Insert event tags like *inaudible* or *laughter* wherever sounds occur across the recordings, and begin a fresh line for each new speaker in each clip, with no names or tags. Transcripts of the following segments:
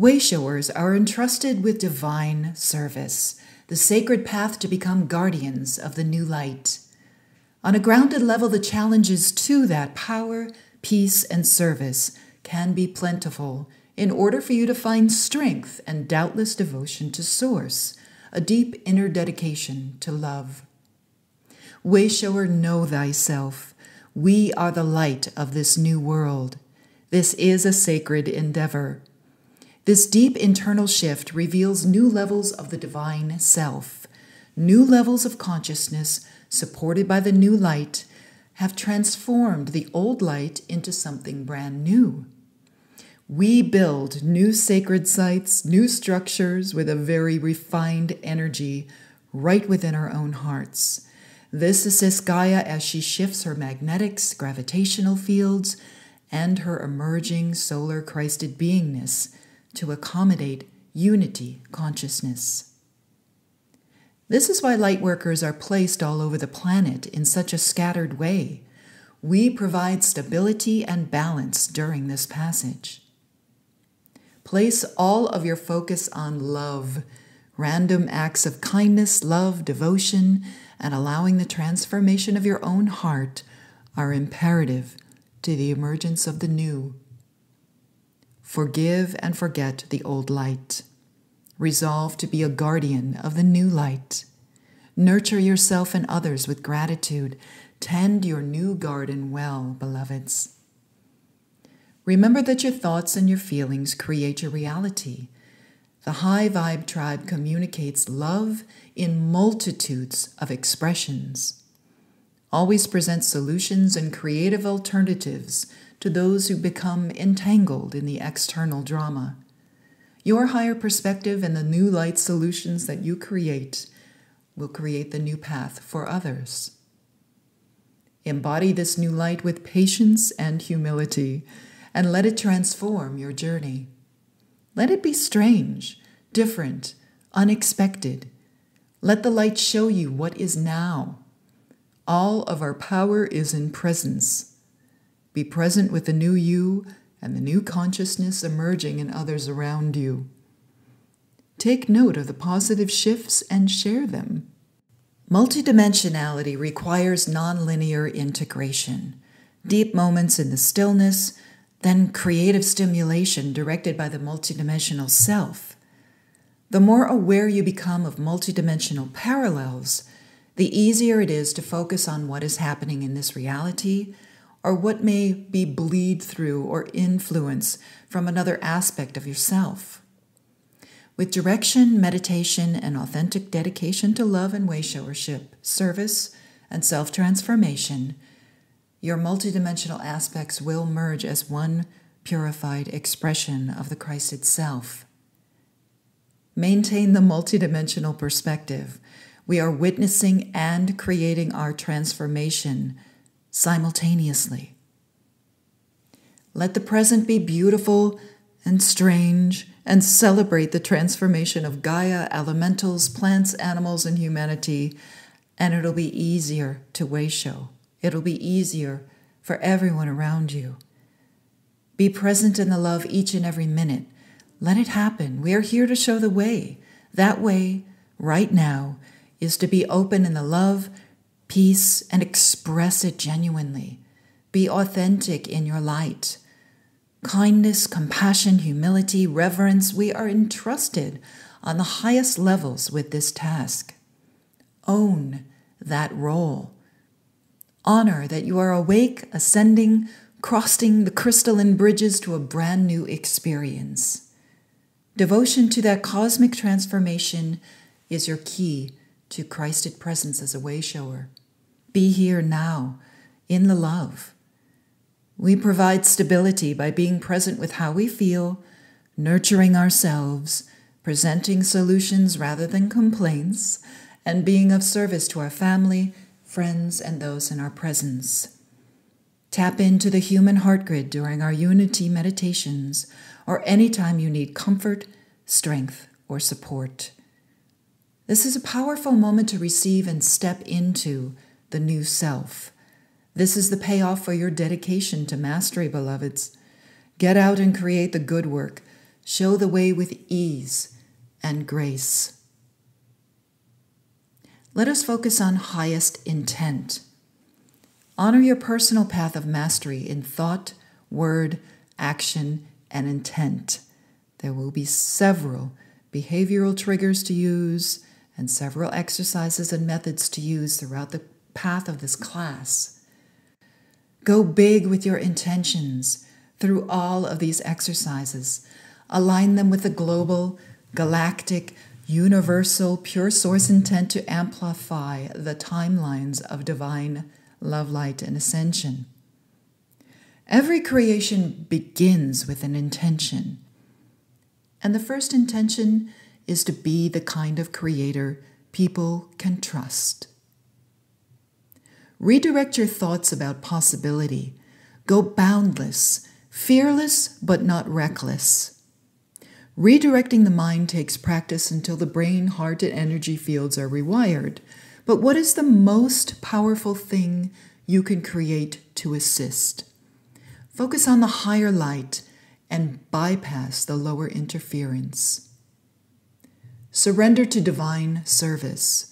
Wayshowers are entrusted with divine service, the sacred path to become guardians of the new light. On a grounded level, the challenges to that power, peace, and service can be plentiful in order for you to find strength and doubtless devotion to Source, a deep inner dedication to love. Wayshower, know thyself. We are the light of this new world. This is a sacred endeavor. This deep internal shift reveals new levels of the divine self, new levels of consciousness supported by the new light have transformed the old light into something brand new. We build new sacred sites, new structures with a very refined energy right within our own hearts. This assists Gaia as she shifts her magnetics, gravitational fields, and her emerging solar Christed beingness to accommodate unity consciousness. This is why lightworkers are placed all over the planet in such a scattered way. We provide stability and balance during this passage. Place all of your focus on love, random acts of kindness, love, devotion, and allowing the transformation of your own heart are imperative to the emergence of the new. Forgive and forget the old light. Resolve to be a guardian of the new light. Nurture yourself and others with gratitude. Tend your new garden well, beloveds. Remember that your thoughts and your feelings create your reality. The High Vibe Tribe communicates love in multitudes of expressions. Always present solutions and creative alternatives to those who become entangled in the external drama. Your higher perspective and the new light solutions that you create will create the new path for others. Embody this new light with patience and humility, and let it transform your journey. Let it be strange, different, unexpected. Let the light show you what is now. All of our power is in presence. Be present with the new you and the new consciousness emerging in others around you. Take note of the positive shifts and share them. Multidimensionality requires nonlinear integration, deep moments in the stillness, then creative stimulation directed by the multidimensional self. The more aware you become of multidimensional parallels, the easier it is to focus on what is happening in this reality or what may be bleed through or influence from another aspect of yourself. With direction, meditation, and authentic dedication to love and wayshowership, service, and self transformation, your multidimensional aspects will merge as one purified expression of the Christ itself. Maintain the multidimensional perspective. We are witnessing and creating our transformation simultaneously. Let the present be beautiful and strange and celebrate the transformation of Gaia, elementals, plants, animals, and humanity, and it'll be easier to wayshow. It'll be easier for everyone around you. Be present in the love each and every minute. Let it happen. We are here to show the way. That way, right now, is to be open in the love, peace, and express it genuinely. Be authentic in your light. Kindness, compassion, humility, reverence, we are entrusted on the highest levels with this task. Own that role. Honor that you are awake, ascending, crossing the crystalline bridges to a brand new experience. Devotion to that cosmic transformation is your key to Christed presence as a wayshower. Be here now in the love. We provide stability by being present with how we feel, nurturing ourselves, presenting solutions rather than complaints, and being of service to our family, friends, and those in our presence. Tap into the human heart grid during our unity meditations or anytime you need comfort, strength, or support. This is a powerful moment to receive and step into the new self. This is the payoff for your dedication to mastery, beloveds. Get out and create the good work. show the way with ease and grace. Let us focus on highest intent. Honor your personal path of mastery in thought, word, action, and intent. There will be several behavioral triggers to use and several exercises and methods to use throughout the path of this class. Go big with your intentions through all of these exercises. Align them with the global, galactic, universal, pure source intent to amplify the timelines of divine love, light, and ascension. Every creation begins with an intention. And the first intention is to be the kind of creator people can trust. Redirect your thoughts about possibility. Go boundless, fearless but not reckless. Redirecting the mind takes practice until the brain, heart, and energy fields are rewired. But what is the most powerful thing you can create to assist? Focus on the higher light and bypass the lower interference. Surrender to divine service.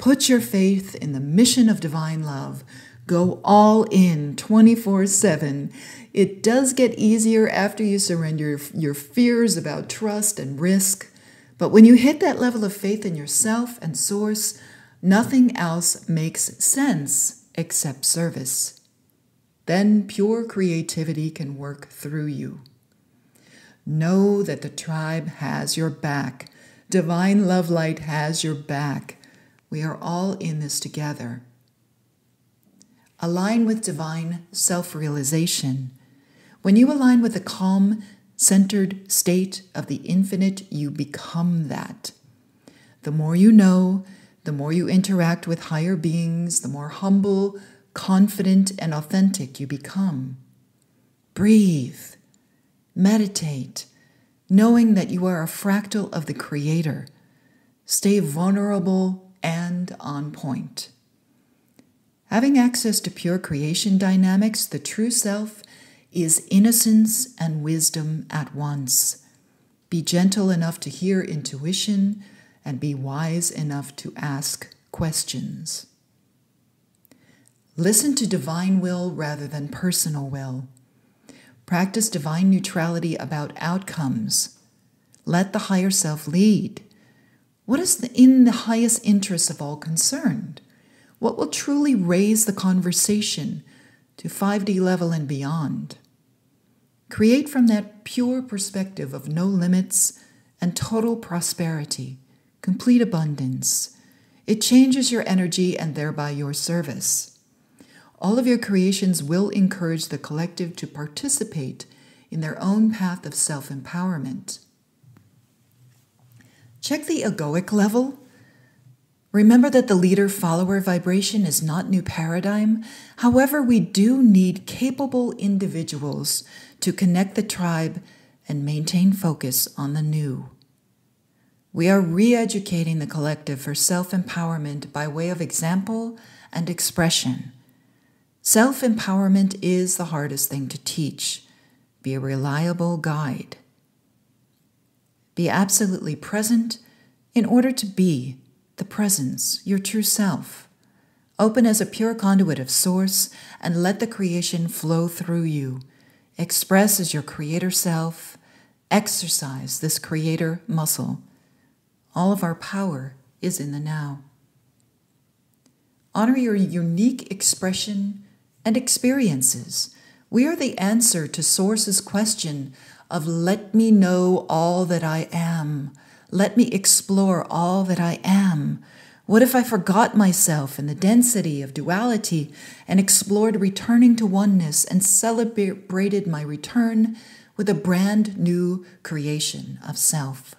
Put your faith in the mission of divine love. Go all in 24 7. It does get easier after you surrender your fears about trust and risk. But when you hit that level of faith in yourself and source, nothing else makes sense except service. Then pure creativity can work through you. Know that the tribe has your back. Divine Love Light has your back. We are all in this together. Align with divine self realization. When you align with the calm, centered state of the infinite, you become that. The more you know, the more you interact with higher beings, the more humble, confident, and authentic you become. Breathe. Meditate, knowing that you are a fractal of the Creator. Stay vulnerable and on point. Having access to pure creation dynamics, the true self is innocence and wisdom at once. Be gentle enough to hear intuition and be wise enough to ask questions. Listen to divine will rather than personal will. Practice divine neutrality about outcomes. Let the higher self lead. What is the, in the highest interest of all concerned? What will truly raise the conversation to 5D level and beyond? Create from that pure perspective of no limits and total prosperity, complete abundance. It changes your energy and thereby your service. All of your creations will encourage the collective to participate in their own path of self empowerment. Check the egoic level. Remember that the leader follower vibration is not new paradigm. However, we do need capable individuals to connect the tribe and maintain focus on the new. We are re educating the collective for self empowerment by way of example and expression. Self empowerment is the hardest thing to teach. Be a reliable guide. Be absolutely present in order to be the presence, your true self. Open as a pure conduit of source and let the creation flow through you. Express as your creator self. Exercise this creator muscle. All of our power is in the now. Honor your unique expression and experiences. We are the answer to Source's question of let me know all that I am. Let me explore all that I am. What if I forgot myself in the density of duality and explored returning to oneness and celebrated my return with a brand new creation of self?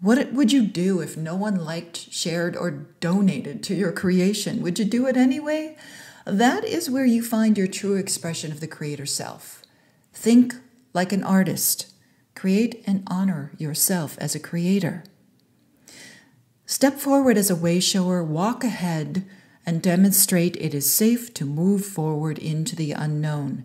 What would you do if no one liked, shared, or donated to your creation? Would you do it anyway? That is where you find your true expression of the creator self. Think like an artist. Create and honor yourself as a creator. Step forward as a wayshower, walk ahead, and demonstrate it is safe to move forward into the unknown.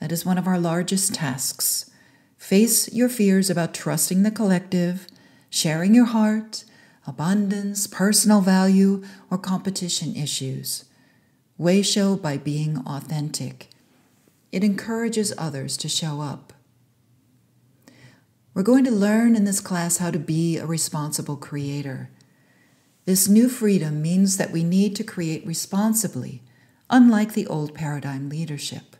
That is one of our largest tasks. Face your fears about trusting the collective, sharing your heart, abundance, personal value, or competition issues. Way show by being authentic. It encourages others to show up. We're going to learn in this class how to be a responsible creator. This new freedom means that we need to create responsibly, unlike the old paradigm leadership.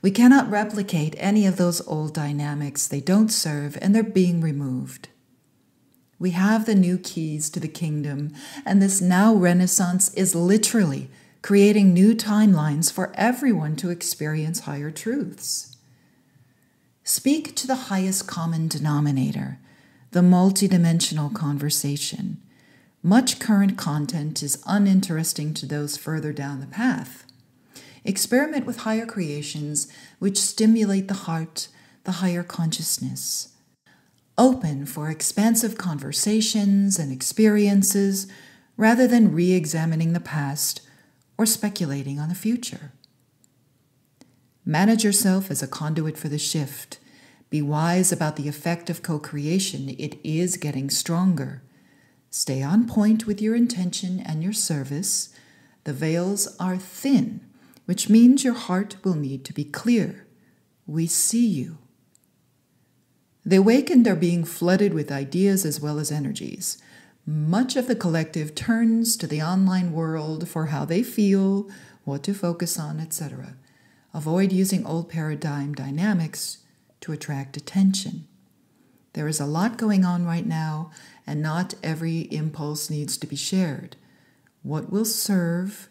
We cannot replicate any of those old dynamics. They don't serve and they're being removed. We have the new keys to the kingdom, and this now renaissance is literally creating new timelines for everyone to experience higher truths. Speak to the highest common denominator, the multidimensional conversation. Much current content is uninteresting to those further down the path. Experiment with higher creations which stimulate the heart, the higher consciousness. Open for expansive conversations and experiences rather than re examining the past or speculating on the future. Manage yourself as a conduit for the shift. Be wise about the effect of co creation. It is getting stronger. Stay on point with your intention and your service. The veils are thin, which means your heart will need to be clear. We see you. The awakened are being flooded with ideas as well as energies. Much of the collective turns to the online world for how they feel, what to focus on, etc. Avoid using old paradigm dynamics to attract attention. There is a lot going on right now, and not every impulse needs to be shared. What will serve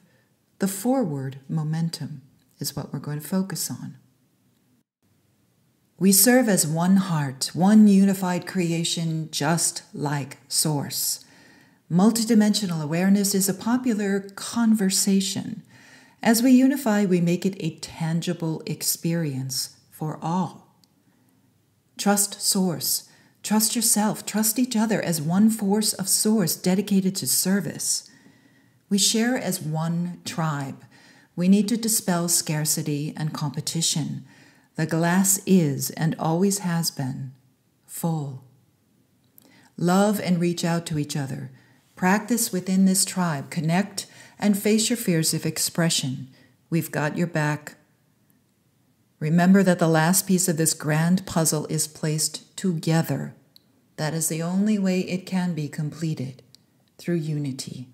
the forward momentum is what we're going to focus on. We serve as one heart, one unified creation, just like Source. Multidimensional awareness is a popular conversation. As we unify, we make it a tangible experience for all. Trust Source. Trust yourself. Trust each other as one force of Source dedicated to service. We share as one tribe. We need to dispel scarcity and competition. The glass is and always has been full. Love and reach out to each other. Practice within this tribe. Connect and face your fears of expression. We've got your back. Remember that the last piece of this grand puzzle is placed together. That is the only way it can be completed through unity.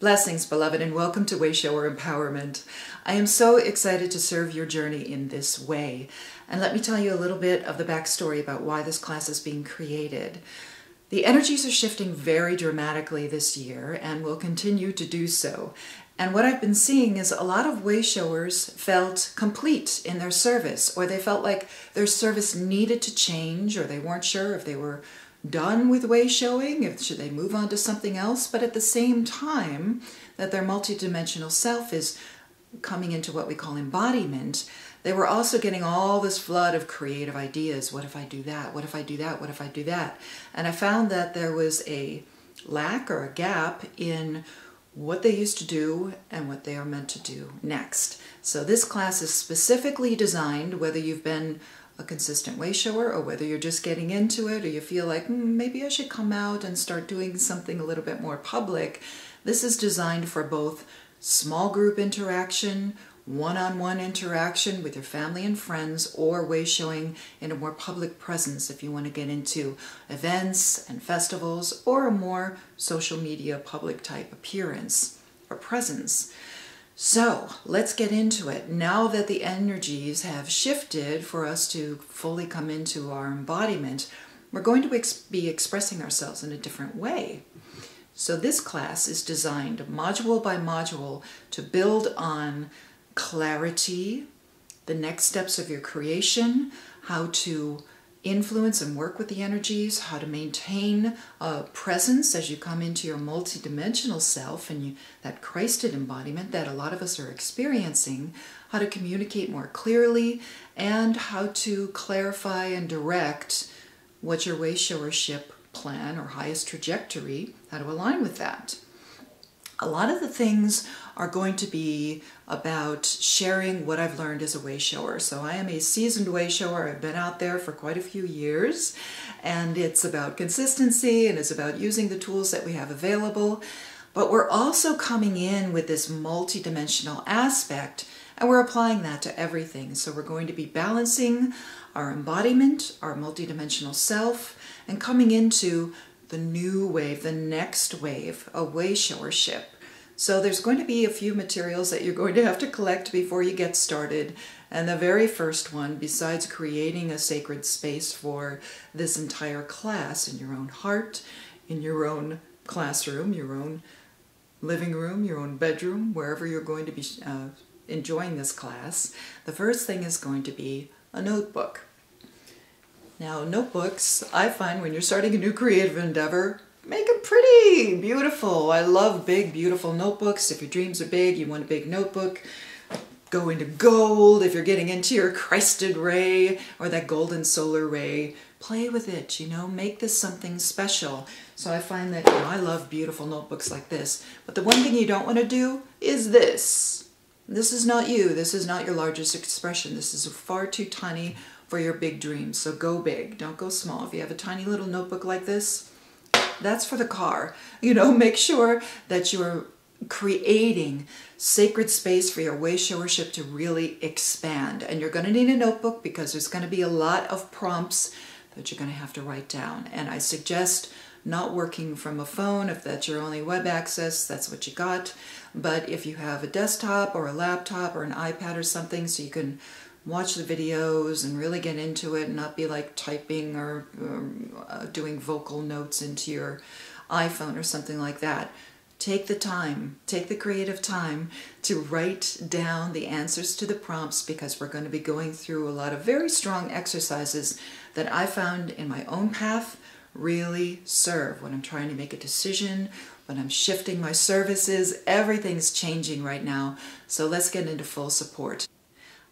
Blessings, beloved, and welcome to Wayshower Empowerment. I am so excited to serve your journey in this way. And let me tell you a little bit of the backstory about why this class is being created. The energies are shifting very dramatically this year and will continue to do so. And what I've been seeing is a lot of wayshowers felt complete in their service, or they felt like their service needed to change, or they weren't sure if they were done with way showing, if should they move on to something else, but at the same time that their multidimensional self is coming into what we call embodiment, they were also getting all this flood of creative ideas. What if I do that? What if I do that? What if I do that? And I found that there was a lack or a gap in what they used to do and what they are meant to do next. So this class is specifically designed, whether you've been a consistent way shower or whether you're just getting into it or you feel like mm, maybe I should come out and start doing something a little bit more public. This is designed for both small group interaction, one-on-one interaction with your family and friends or way showing in a more public presence if you want to get into events and festivals or a more social media public type appearance or presence. So let's get into it. Now that the energies have shifted for us to fully come into our embodiment, we're going to ex be expressing ourselves in a different way. So this class is designed module by module to build on clarity, the next steps of your creation, how to influence and work with the energies, how to maintain a presence as you come into your multidimensional self and you, that Christed embodiment that a lot of us are experiencing, how to communicate more clearly, and how to clarify and direct what your way showership plan or highest trajectory, how to align with that. A lot of the things are going to be about sharing what I've learned as a way shower. So I am a seasoned way shower. I've been out there for quite a few years and it's about consistency and it's about using the tools that we have available. But we're also coming in with this multidimensional aspect and we're applying that to everything. So we're going to be balancing our embodiment, our multidimensional self, and coming into the new wave, the next wave, a way showership. So there's going to be a few materials that you're going to have to collect before you get started. And the very first one, besides creating a sacred space for this entire class in your own heart, in your own classroom, your own living room, your own bedroom, wherever you're going to be uh, enjoying this class, the first thing is going to be a notebook. Now, notebooks, I find when you're starting a new creative endeavor, make them pretty beautiful. I love big, beautiful notebooks. If your dreams are big, you want a big notebook. Go into gold if you're getting into your Christed ray or that golden solar ray. Play with it, you know, make this something special. So I find that, you know, I love beautiful notebooks like this. But the one thing you don't want to do is this. This is not you. This is not your largest expression. This is a far too tiny for your big dreams. So go big, don't go small. If you have a tiny little notebook like this, that's for the car. *laughs* You know, make sure that you're creating sacred space for your way showership to really expand. And you're going to need a notebook because there's going to be a lot of prompts that you're going to have to write down. And I suggest not working from a phone. If that's your only web access, that's what you got. But if you have a desktop or a laptop or an iPad or something so you can watch the videos and really get into it and not be like typing or, or uh, doing vocal notes into your iPhone or something like that. Take the time, take the creative time to write down the answers to the prompts because we're going to be going through a lot of very strong exercises that I found in my own path really serve when I'm trying to make a decision, when I'm shifting my services. Everything's changing right now, so let's get into full support.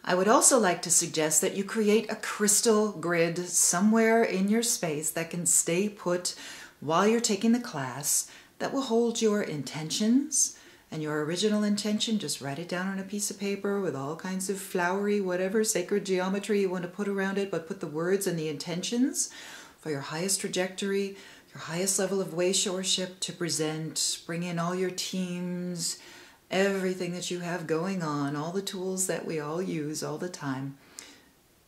I would also like to suggest that you create a crystal grid somewhere in your space that can stay put while you're taking the class that will hold your intentions and your original intention. Just write it down on a piece of paper with all kinds of flowery, whatever sacred geometry you want to put around it, but put the words and the intentions for your highest trajectory, your highest level of way showership to present. Bring in all your teams, everything that you have going on, all the tools that we all use all the time.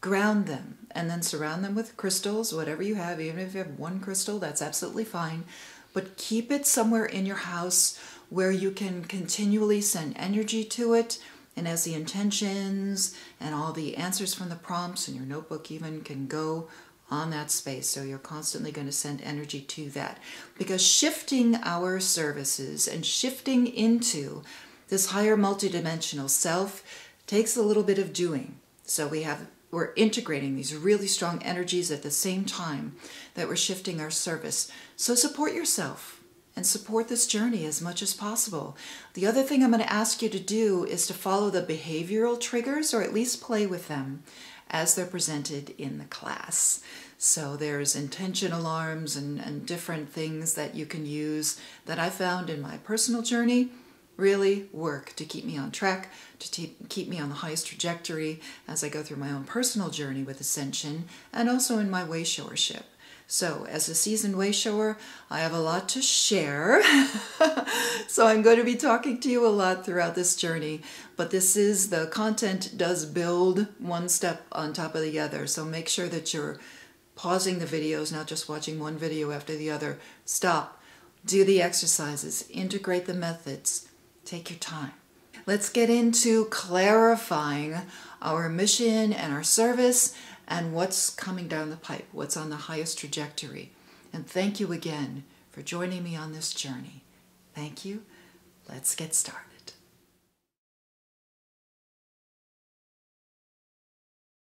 Ground them and then surround them with crystals, whatever you have. Even if you have one crystal, that's absolutely fine. But keep it somewhere in your house where you can continually send energy to it. And as the intentions and all the answers from the prompts and your notebook even can go on that space. So you're constantly going to send energy to that. Because shifting our services and shifting into this higher multidimensional self takes a little bit of doing. So we have we're integrating these really strong energies at the same time that we're shifting our service. So support yourself and support this journey as much as possible. The other thing I'm going to ask you to do is to follow the behavioral triggers or at least play with them as they're presented in the class. So there's intention alarms and, and different things that you can use that I found in my personal journey really work to keep me on track, to keep me on the highest trajectory as I go through my own personal journey with ascension and also in my way showership. So, as a seasoned way shower, I have a lot to share. *laughs* so, I'm going to be talking to you a lot throughout this journey. But this is the content does build one step on top of the other. So, make sure that you're pausing the videos, not just watching one video after the other. Stop, do the exercises, integrate the methods, take your time. Let's get into clarifying our mission and our service and what's coming down the pipe, what's on the highest trajectory. And thank you again for joining me on this journey. Thank you. Let's get started.